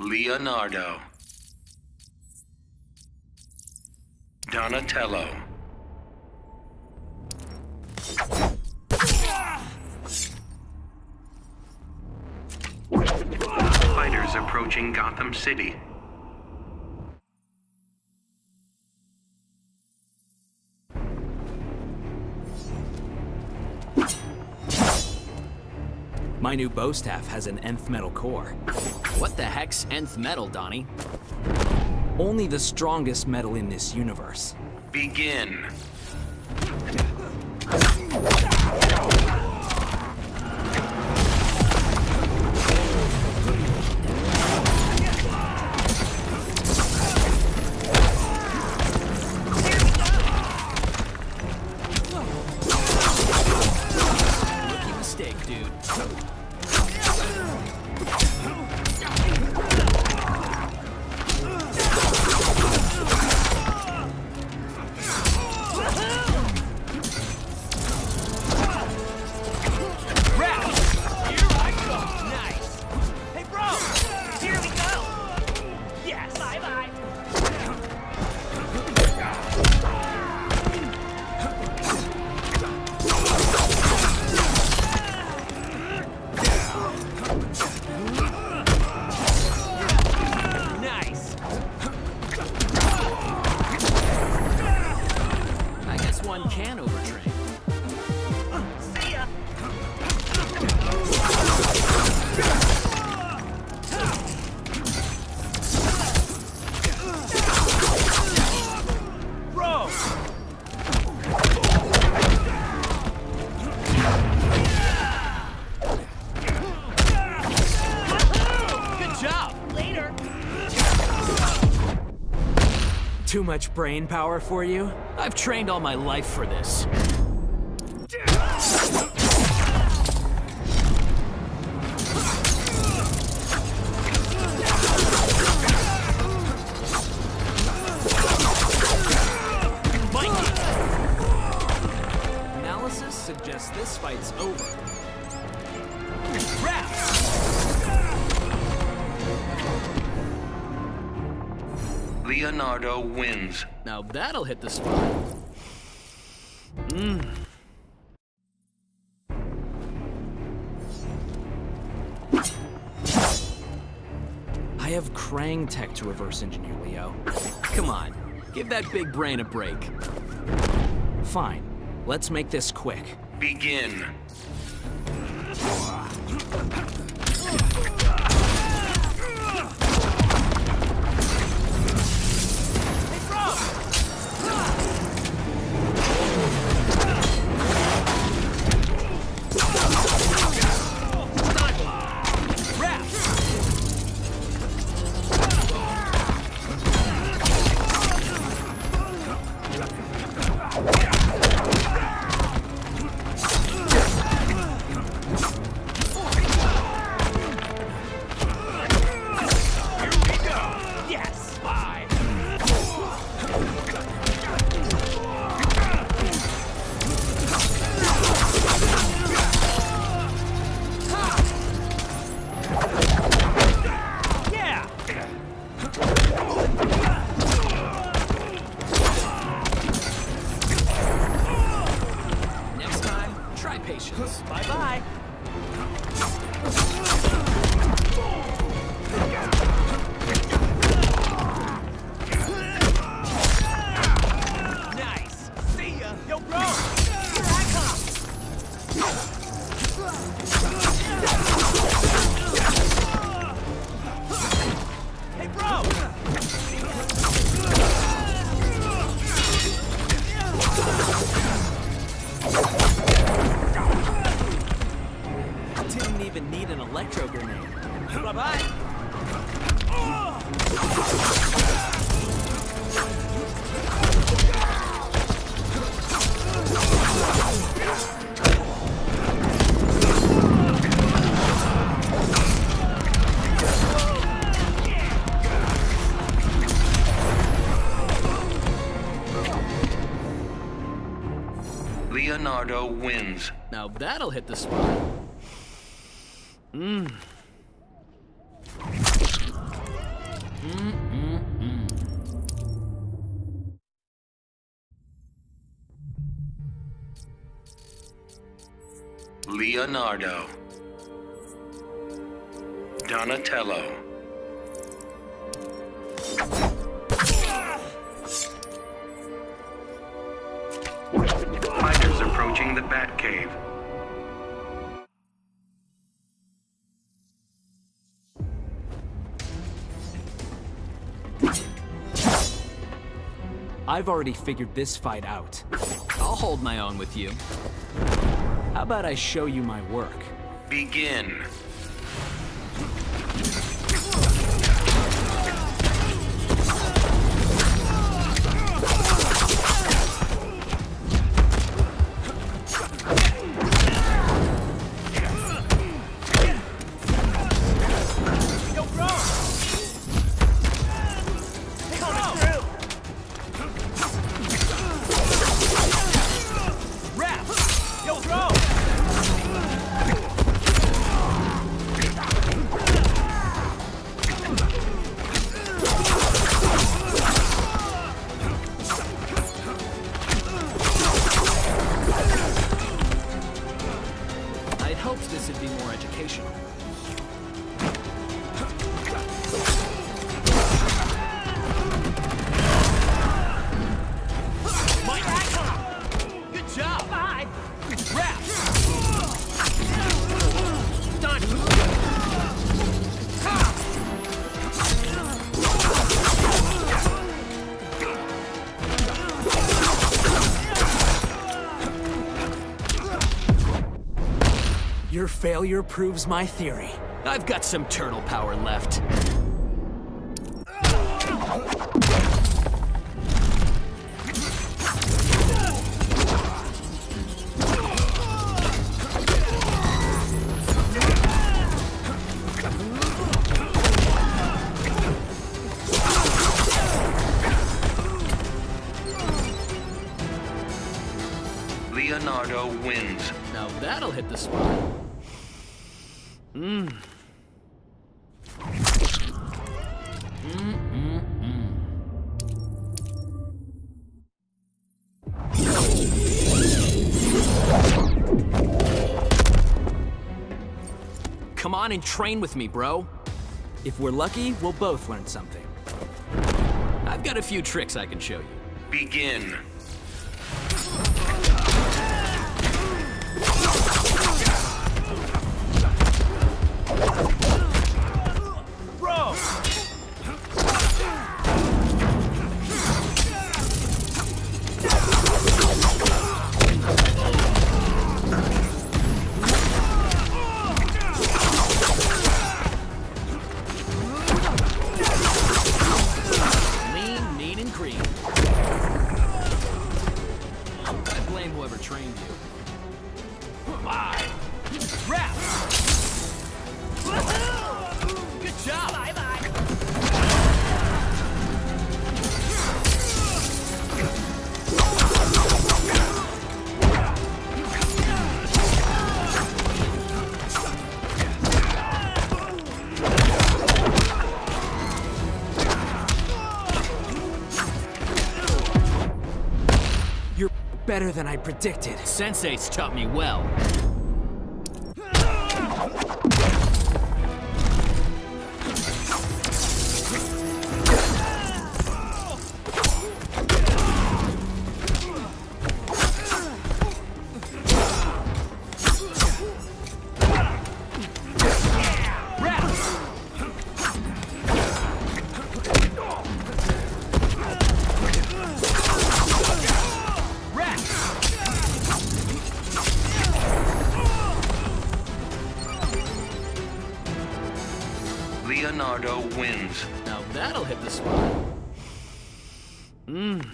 Leonardo. Donatello. Fighters approaching Gotham City. My new bow staff has an nth metal core. What the heck's nth metal, Donnie? Only the strongest metal in this universe. Begin. Rookie mistake, dude. Too much brain power for you? I've trained all my life for this. Analysis suggests this fight's over. Leonardo wins. Now that'll hit the spot. Hmm. I have Krang tech to reverse engineer, Leo. Come on, give that big brain a break. Fine. Let's make this quick. Begin. Bye-bye! Leonardo wins. Now that'll hit the spot. Mmm. Leonardo. Donatello. Approaching the Batcave. I've already figured this fight out. I'll hold my own with you. How about I show you my work? Begin. Be more educational. Failure proves my theory. I've got some turtle power left. Leonardo wins. Now that'll hit the spot. Mm, mm, mm. Come on and train with me, bro. If we're lucky, we'll both learn something. I've got a few tricks I can show you. Begin. Better than I predicted. Sensei's taught me well. Leonardo wins. Now that'll hit the spot. Mmm.